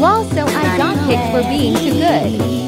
Well, so I got picked for being too good.